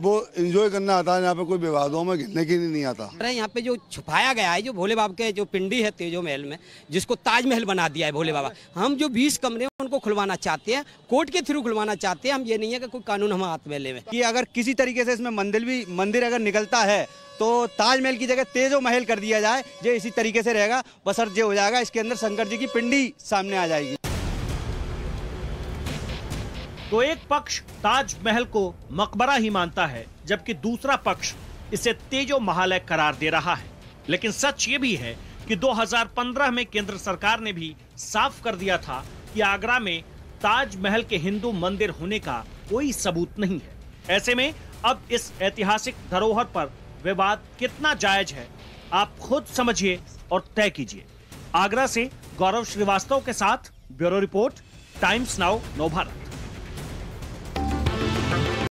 वो एंजॉय करना आता है यहाँ पे कोई विवादों में घिरने के लिए नहीं आता। अरे यहाँ पे जो छुपाया गया है जो भोले बाबा के जो पिंडी है तेजो महल में जिसको ताजमहल बना दिया है भोले बाबा हम जो 20 कमरे उनको खुलवाना चाहते हैं कोर्ट के थ्रू खुलवाना चाहते हैं हम ये नहीं है कि कोई कानून हम हाथ में ले कि अगर किसी तरीके से इसमें मंदिर भी मंदिर अगर निकलता है तो ताजमहल की जगह तेजो महल कर दिया जाए जो इसी तरीके से रहेगा बसर जो हो जाएगा इसके अंदर शंकर जी की पिंडी सामने आ जाएगी। तो एक पक्ष ताजमहल को मकबरा ही मानता है, जबकि दूसरा पक्ष इसे तेजो महालय करार दे रहा है। लेकिन सच ये भी है कि 2015 में केंद्र सरकार ने भी साफ़ कर दिया था कि आगरा में ताजमहल के हिंदू मंदिर होने का कोई सबूत नहीं है। ऐसे में अब इस ऐतिहासिक धरोहर पर विवाद कितना जायज़ है, आप खुद समझिए और तय कीजिए। आगरा से गौरव श्रीवास्तव के साथ ब्यूरो रिपोर्ट, टाइम्स नाउ, नव भारत।